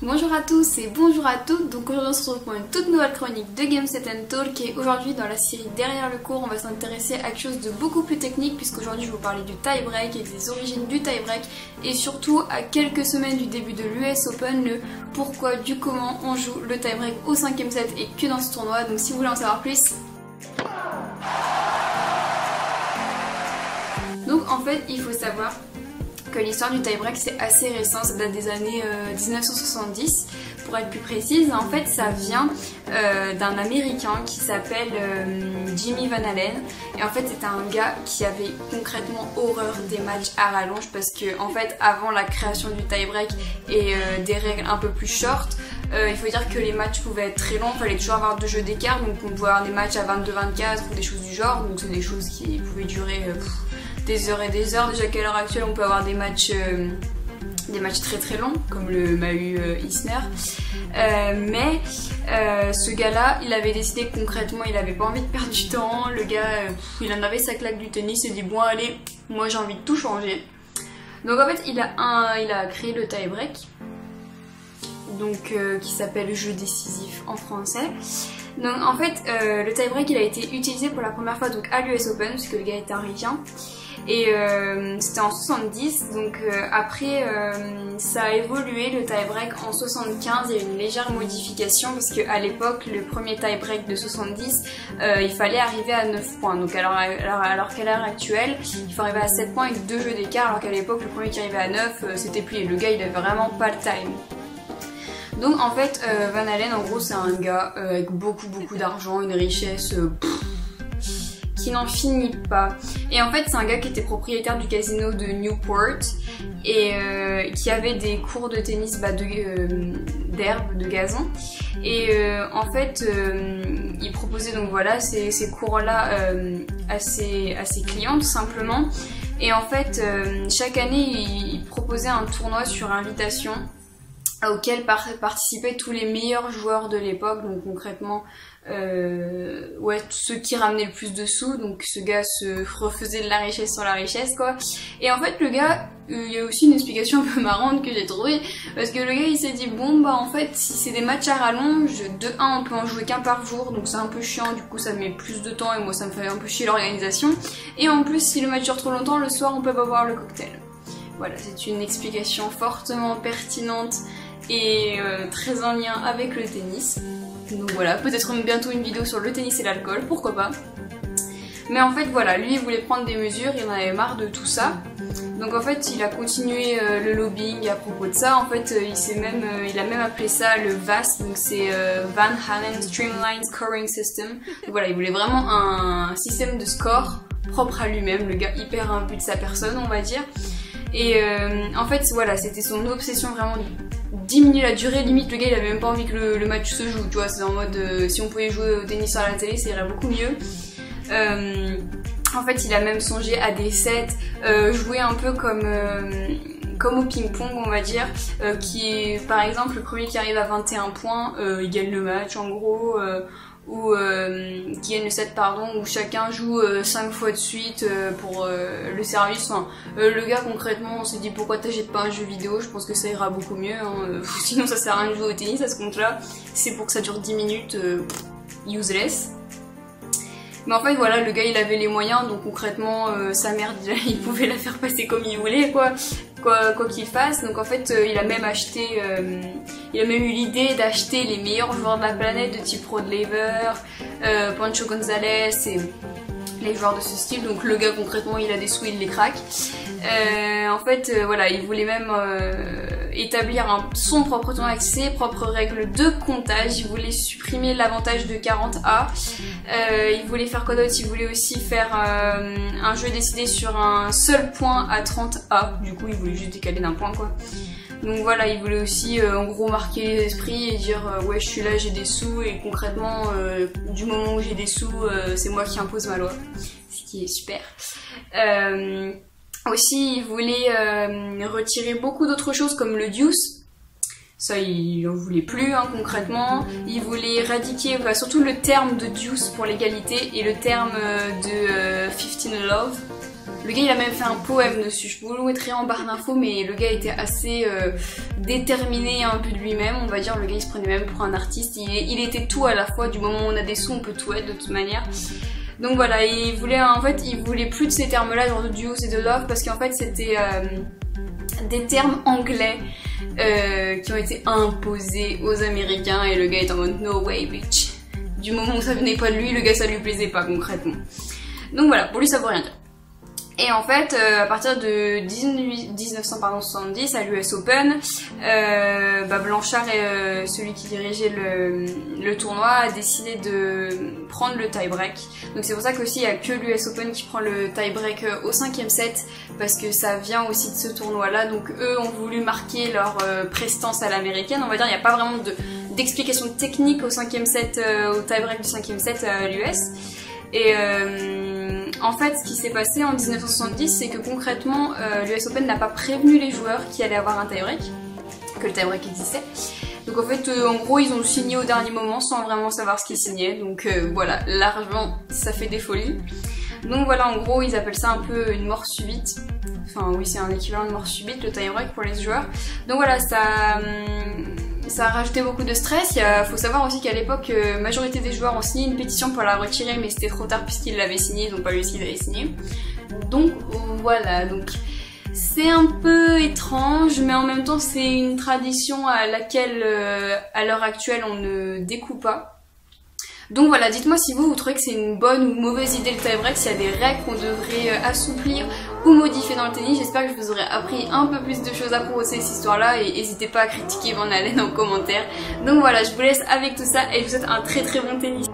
Bonjour à tous et bonjour à toutes, donc aujourd'hui on se retrouve pour une toute nouvelle chronique de Game Set Talk. Et aujourd'hui dans la série Derrière le cours on va s'intéresser à quelque chose de beaucoup plus technique puisqu'aujourd'hui je vais vous parler du tie break et des origines du tie break et surtout à quelques semaines du début de l'US Open le pourquoi, du comment on joue le tie break au cinquième set et que dans ce tournoi. Donc si vous voulez en savoir plus. Donc en fait il faut savoir que l'histoire du tie-break c'est assez récent, ça date des années 1970 euh, pour être plus précise. En fait ça vient euh, d'un américain qui s'appelle euh, Jimmy Van Allen et en fait c'est un gars qui avait concrètement horreur des matchs à rallonge parce que en fait avant la création du tie-break et des règles un peu plus short il faut dire que les matchs pouvaient être très longs, il fallait toujours avoir deux jeux d'écart, donc on pouvait avoir des matchs à 22-24 ou des choses du genre, donc c'est des choses qui pouvaient durer des heures et des heures. Déjà qu'à l'heure actuelle, on peut avoir des matchs, euh, des matchs très très longs, comme le Mahu euh, Isner. Euh, mais ce gars-là, il avait décidé concrètement, il avait pas envie de perdre du temps. Le gars, il en avait sa claque du tennis, il dit bon allez, moi j'ai envie de tout changer. Donc en fait, il a, un, il a créé le tie break, donc qui s'appelle jeu décisif en français. Donc en fait, le tie break il a été utilisé pour la première fois donc à l'US Open, puisque le gars est américain. Et euh, c'était en 70, donc euh, après euh, ça a évolué le tie-break en 75, il y a eu une légère modification parce qu'à l'époque, le premier tie-break de 70, il fallait arriver à 9 points. Donc alors, qu'à l'heure actuelle, il faut arriver à 7 points avec deux jeux d'écart, alors qu'à l'époque, le premier qui arrivait à 9, c'était plié. Le gars, il avait vraiment pas le time. Donc en fait, Van Allen, en gros, c'est un gars avec beaucoup beaucoup d'argent, une richesse qui n'en finit pas. Et en fait, c'est un gars qui était propriétaire du casino de Newport et euh, qui avait des cours de tennis bah, euh, d'herbe, de, gazon. Et euh, en fait, il proposait donc voilà ces, ces cours-là à, ses, à ses clients tout simplement. Et en fait, chaque année, il proposait un tournoi sur invitation auquel participaient tous les meilleurs joueurs de l'époque, donc concrètement, euh, ouais, ceux qui ramenaient le plus de sous, donc ce gars se refaisait de la richesse sur la richesse, quoi. Et en fait, le gars, euh, il y a aussi une explication un peu marrante que j'ai trouvée, parce que le gars, il s'est dit, bon, bah en fait, si c'est des matchs à rallonge, de 1, on peut en jouer qu'un par jour, donc c'est un peu chiant, du coup ça met plus de temps, et moi ça me fait un peu chier l'organisation. Et en plus, si le match dure trop longtemps, le soir, on peut pas boire le cocktail. Voilà, c'est une explication fortement pertinente et euh, très en lien avec le tennis. Donc voilà, peut-être bientôt une vidéo sur le tennis et l'alcool, pourquoi pas. Mais en fait voilà, lui il voulait prendre des mesures, il en avait marre de tout ça. Donc en fait il a continué euh, le lobbying à propos de ça. En fait euh, il même, il a même appelé ça le VAS, donc c'est Van Halen Streamlined Scoring System. Donc voilà, il voulait vraiment un système de score propre à lui-même, le gars hyper imbu de sa personne on va dire. Et en fait voilà, c'était son obsession vraiment diminuer la durée, limite le gars il avait même pas envie que le, match se joue, tu vois, c'est en mode euh, si on pouvait jouer au tennis à la télé ça irait beaucoup mieux. Euh, en fait il a même songé à des sets, euh, jouer un peu comme, comme au ping-pong on va dire, qui est par exemple le premier qui arrive à 21 points, il gagne le match en gros ou euh, qui gagne le set pardon où chacun joue 5 euh, fois de suite euh, pour le service. Enfin le gars concrètement on s'est dit pourquoi t'achètes pas un jeu vidéo? Je pense que ça ira beaucoup mieux hein. sinon ça sert à rien de jouer au tennis à ce compte là c'est pour que ça dure 10 minutes useless. Mais en fait voilà le gars il avait les moyens donc concrètement sa mère il pouvait la faire passer comme il voulait quoi quoi qu'il fasse. Donc en fait, euh, il a même acheté, euh, il a même eu l'idée d'acheter les meilleurs joueurs de la planète de type Rod Laver, euh, Pancho Gonzalez et les joueurs de ce style. Donc le gars concrètement, il a des sous, il les craque. en fait, voilà, il voulait même établir son propre tournoi avec ses propres règles de comptage. Il voulait supprimer l'avantage de 40A. Euh, il voulait faire quoi d'autre Il voulait aussi faire euh, un jeu décidé sur un seul point à 30A. Du coup, il voulait juste décaler d'un point quoi. Donc voilà, il voulait aussi euh, en gros marquer les esprits et dire ouais je suis là, j'ai des sous et concrètement du moment où j'ai des sous, c'est moi qui impose ma loi. Ce qui est super. Aussi, il voulait euh, retirer beaucoup d'autres choses comme le deuce. Ça, il en voulait plus hein, concrètement. Il voulait éradiquer surtout le terme de deuce pour l'égalité et le terme euh, de 15 euh, love. Le gars il a même fait un poème dessus, je vous le mettrai en barre d'infos mais le gars était assez déterminé un peu de lui-même, on va dire, le gars il se prenait même pour un artiste, il, il était tout à la fois, du moment où on a des sons on peut tout être de toute manière. Donc voilà, il voulait en fait, il voulait plus de ces termes-là, genre de duo et de love, parce qu'en fait c'était euh, des termes anglais euh, qui ont été imposés aux Américains et le gars est en mode no way bitch. Du moment où ça venait pas de lui, le gars ça lui plaisait pas concrètement. Donc voilà, pour lui ça veut rien dire. Et en fait, euh, à partir de 1970, à l'US Open, euh, bah Blanchard, euh, celui qui dirigeait le, tournoi, a décidé de prendre le tie-break. Donc c'est pour ça qu'aussi il n'y a que l'US Open qui prend le tie-break au cinquième set, parce que ça vient aussi de ce tournoi-là. Donc eux ont voulu marquer leur prestance à l'américaine. On va dire, il n'y a pas vraiment d'explication technique au cinquième set, au tie-break du cinquième set à l'US. Et en fait, ce qui s'est passé en 1970, c'est que concrètement, euh, l'US Open n'a pas prévenu les joueurs qu'il allait avoir un tie-break, que le tie-break existait. Donc en fait, euh, en gros, ils ont signé au dernier moment sans vraiment savoir ce qu'ils signaient. Donc euh, voilà, l'argent, ça fait des folies. Donc voilà, en gros, ils appellent ça un peu une mort subite. Enfin oui, c'est un équivalent de mort subite, le tie-break pour les joueurs. Donc voilà, ça... Hum, ça a rajouté beaucoup de stress. Il faut savoir aussi qu'à l'époque, euh, majorité des joueurs ont signé une pétition pour la retirer, mais c'était trop tard puisqu'ils l'avaient signée, donc pas lui qu'ils avaient signé. Donc voilà, donc c'est un peu étrange, mais en même temps c'est une tradition à laquelle, euh, à l'heure actuelle, on ne découpe pas. Donc voilà, dites-moi si vous, trouvez que c'est une bonne ou mauvaise idée le tie-break, s'il y a des règles qu'on devrait euh, assouplir ou modifier dans le tennis. J'espère que je vous aurai appris un peu plus de choses à propos de cette histoire-là et n'hésitez pas à critiquer Van Allen en commentaire. Donc voilà, je vous laisse avec tout ça et je vous souhaite un très très bon tennis.